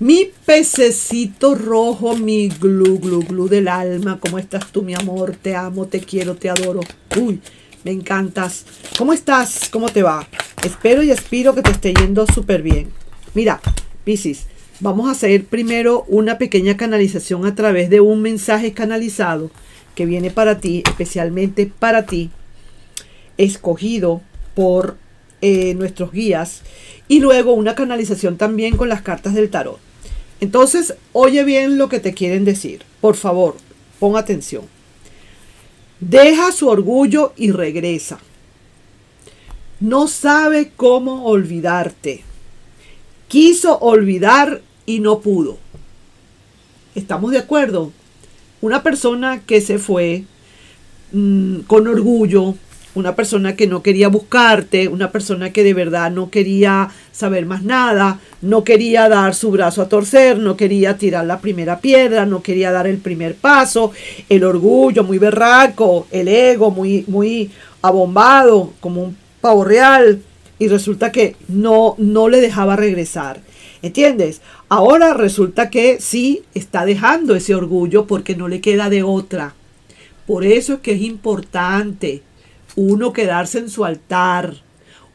Mi pececito rojo, mi glu, glu, glu del alma. ¿Cómo estás tú, mi amor? Te amo, te quiero, te adoro. Uy, me encantas. ¿Cómo estás? ¿Cómo te va? Espero y aspiro que te esté yendo súper bien. Mira, Piscis, vamos a hacer primero una pequeña canalización a través de un mensaje canalizado que viene para ti, especialmente para ti, escogido por eh, nuestros guías. Y luego una canalización también con las cartas del tarot. Entonces, oye bien lo que te quieren decir. Por favor, pon atención. Deja su orgullo y regresa. No sabe cómo olvidarte. Quiso olvidar y no pudo. ¿Estamos de acuerdo? Una persona que se fue mm, con orgullo, una persona que no quería buscarte, una persona que de verdad no quería saber más nada, no quería dar su brazo a torcer, no quería tirar la primera piedra, no quería dar el primer paso, el orgullo muy berraco, el ego muy, muy abombado, como un pavo real, y resulta que no, no le dejaba regresar. ¿Entiendes? Ahora resulta que sí está dejando ese orgullo porque no le queda de otra. Por eso es que es importante uno quedarse en su altar,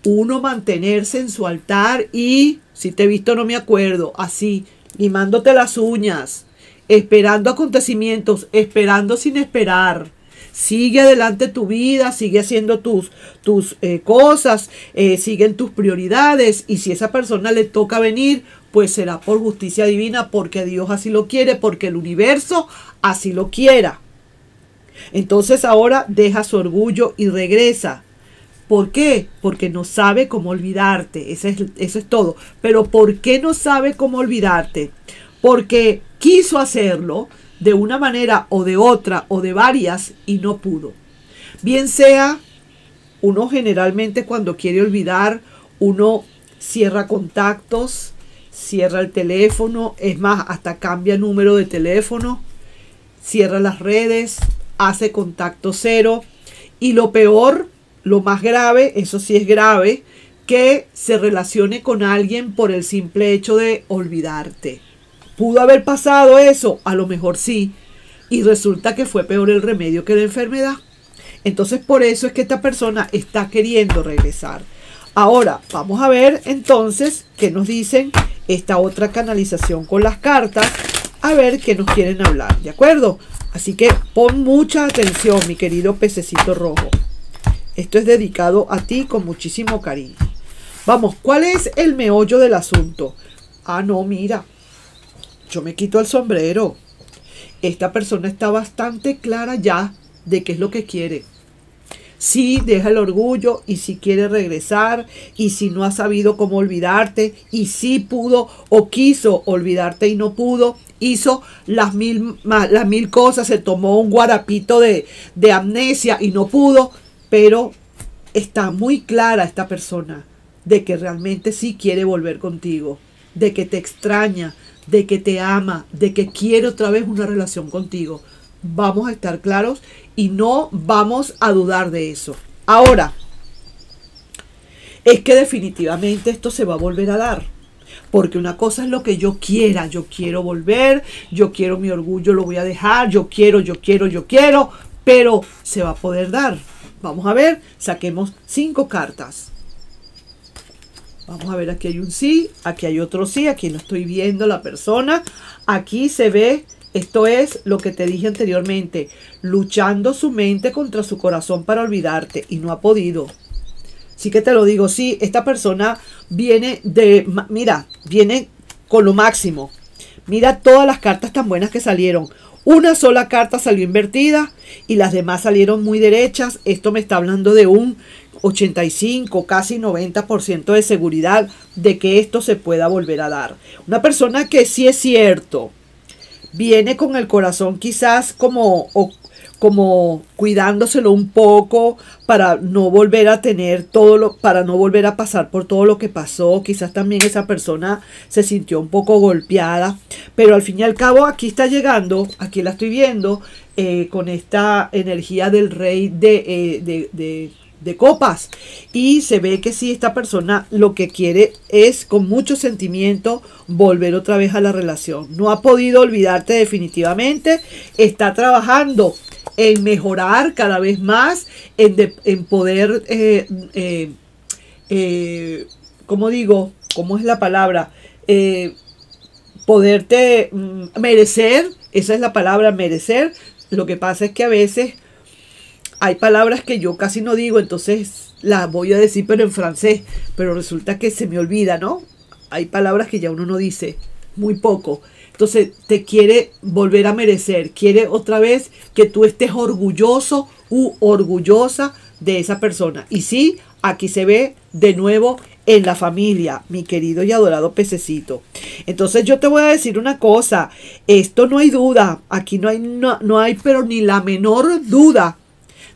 uno mantenerse en su altar y, si te he visto no me acuerdo, así, limándote las uñas, esperando acontecimientos, esperando sin esperar. Sigue adelante tu vida, sigue haciendo tus, tus eh, cosas, eh, siguen tus prioridades y si esa persona le toca venir, pues será por justicia divina, porque Dios así lo quiere, porque el universo así lo quiera. Entonces ahora deja su orgullo y regresa. ¿Por qué? Porque no sabe cómo olvidarte. Eso es, eso es todo. Pero ¿por qué no sabe cómo olvidarte? Porque quiso hacerlo de una manera o de otra o de varias y no pudo. Bien sea, uno generalmente cuando quiere olvidar, uno cierra contactos, cierra el teléfono, es más, hasta cambia número de teléfono, cierra las redes, hace contacto cero. Y lo peor, lo más grave, eso sí es grave, que se relacione con alguien por el simple hecho de olvidarte. ¿Pudo haber pasado eso? A lo mejor sí. Y resulta que fue peor el remedio que la enfermedad. Entonces por eso es que esta persona está queriendo regresar. Ahora, vamos a ver entonces qué nos dicen esta otra canalización con las cartas. A ver qué nos quieren hablar, ¿de acuerdo? Así que pon mucha atención, mi querido pececito rojo. Esto es dedicado a ti con muchísimo cariño. Vamos, ¿cuál es el meollo del asunto? Ah, no, mira. Yo me quito el sombrero. Esta persona está bastante clara ya de qué es lo que quiere. Si deja el orgullo y si quiere regresar y si no ha sabido cómo olvidarte y si pudo o quiso olvidarte y no pudo hizo las mil, las mil cosas, se tomó un guarapito de, de amnesia y no pudo, pero está muy clara esta persona de que realmente sí quiere volver contigo, de que te extraña, de que te ama, de que quiere otra vez una relación contigo. Vamos a estar claros y no vamos a dudar de eso. Ahora, es que definitivamente esto se va a volver a dar. Porque una cosa es lo que yo quiera, yo quiero volver, yo quiero mi orgullo, lo voy a dejar, yo quiero, yo quiero, yo quiero, pero se va a poder dar. Vamos a ver, saquemos cinco cartas. Vamos a ver, aquí hay un sí, aquí hay otro sí, aquí no estoy viendo la persona. Aquí se ve, esto es lo que te dije anteriormente, luchando su mente contra su corazón para olvidarte y no ha podido. Sí que te lo digo, sí, esta persona viene de, mira, viene con lo máximo. Mira todas las cartas tan buenas que salieron. Una sola carta salió invertida y las demás salieron muy derechas. Esto me está hablando de un 85, casi 90% de seguridad de que esto se pueda volver a dar. Una persona que sí es cierto, viene con el corazón quizás como como cuidándoselo un poco para no volver a tener todo lo, para no volver a pasar por todo lo que pasó. Quizás también esa persona se sintió un poco golpeada, pero al fin y al cabo aquí está llegando, aquí la estoy viendo, eh, con esta energía del rey de, eh, copas. Y se ve que si esta persona lo que quiere es con mucho sentimiento volver otra vez a la relación. No ha podido olvidarte definitivamente. Está trabajando en mejorar cada vez más, en, poder, eh, eh, eh, ¿cómo digo? ¿Cómo es la palabra? poderte mm, merecer, esa es la palabra merecer. Lo que pasa es que a veces hay palabras que yo casi no digo, entonces las voy a decir pero en francés, pero resulta que se me olvida, ¿no? Hay palabras que ya uno no dice, muy poco. Entonces te quiere volver a merecer, quiere otra vez que tú estés orgulloso u orgullosa de esa persona. Y sí, aquí se ve de nuevo en la familia, mi querido y adorado pececito. Entonces yo te voy a decir una cosa, esto no hay duda, aquí no hay, no, no hay pero ni la menor duda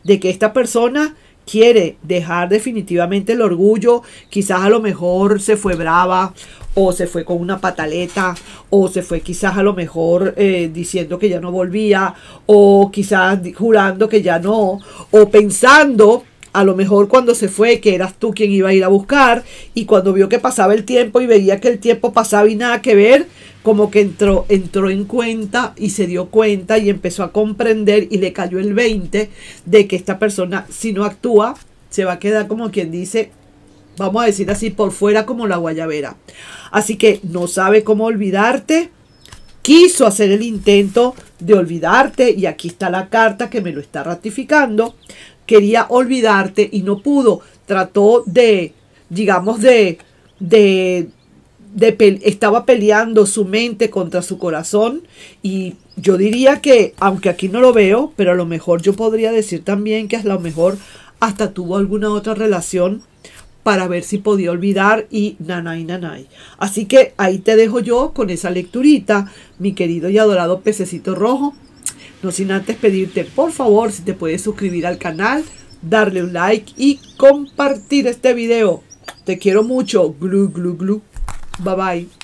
de que esta persona quiere dejar definitivamente el orgullo, quizás a lo mejor se fue brava o se fue con una pataleta o se fue quizás a lo mejor eh, diciendo que ya no volvía o quizás jurando que ya no o pensando a lo mejor cuando se fue que eras tú quien iba a ir a buscar y cuando vio que pasaba el tiempo y veía que el tiempo pasaba y nada que ver, como que entró, entró en cuenta y se dio cuenta y empezó a comprender y le cayó el 20 de que esta persona si no actúa se va a quedar como quien dice, vamos a decir así, por fuera como la guayabera. Así que no sabe cómo olvidarte. Quiso hacer el intento de olvidarte y aquí está la carta que me lo está ratificando. Quería olvidarte y no pudo. Trató de, digamos, de, de estaba peleando su mente contra su corazón y yo diría que, aunque aquí no lo veo, pero a lo mejor yo podría decir también que a lo mejor hasta tuvo alguna otra relación para ver si podía olvidar y nanay nanay. Así que ahí te dejo yo con esa lecturita, mi querido y adorado pececito rojo. No sin antes pedirte, por favor, si te puedes suscribir al canal, darle un like y compartir este video. Te quiero mucho. Glu, glu, glu. Bye bye.